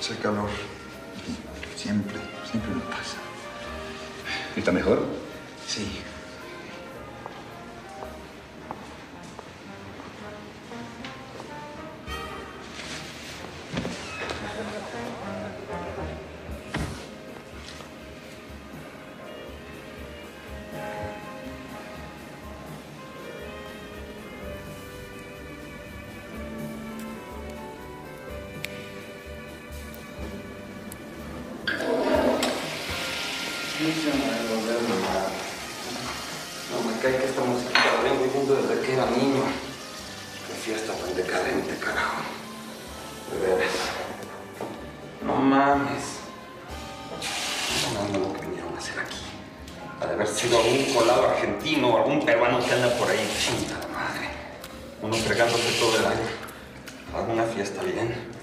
Ese calor. Siempre, siempre me pasa. ¿Está mejor? Sí, No me cae que esta música la vengo oyendo desde que era niño. Qué fiesta tan decadente, carajo. De veras. No mames. No lo que vinieron a hacer aquí. Ha de haber sido algún colado argentino o algún peruano que anda por ahí. Chinga la madre. Uno fregándose todo el año. Alguna fiesta bien.